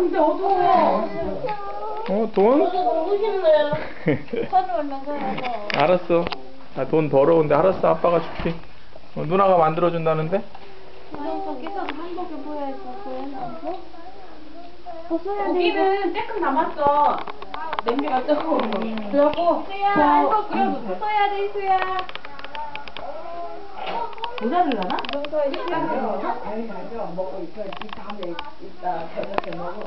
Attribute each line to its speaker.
Speaker 1: 근데 어두워.
Speaker 2: 어, 돈?
Speaker 1: 너무
Speaker 3: 얼른
Speaker 2: 알았어. 아, 돈 더러운데 알았어. 아빠가 줄게. 어, 누나가 만들어준다는데?
Speaker 3: 여기서 한복을 보여야지. 어,
Speaker 1: 고기는 조금 남았어. 냄비가 뜨거워. 그래갖고
Speaker 3: 수야, 한복
Speaker 1: 끓여도 돼.
Speaker 3: 벗어야 돼, 수야.
Speaker 1: 모자르려나?
Speaker 3: 정서에 수야.
Speaker 4: 아니, 가져. 먹고 있어. 이 다음에 이따 저녁에 먹어.